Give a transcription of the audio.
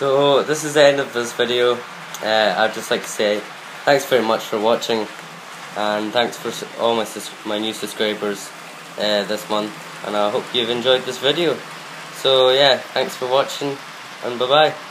So this is the end of this video. Uh, I'd just like to say thanks very much for watching and thanks for all my my new subscribers uh, this month and I hope you've enjoyed this video. So yeah, thanks for watching and bye bye.